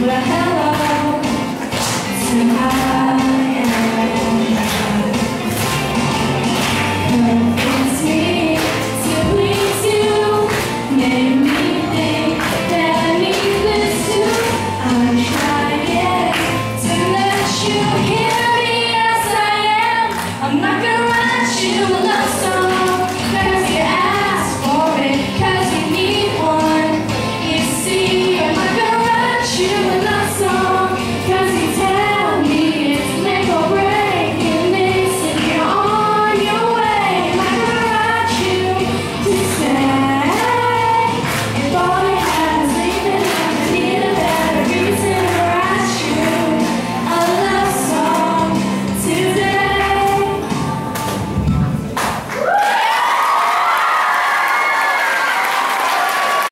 But I have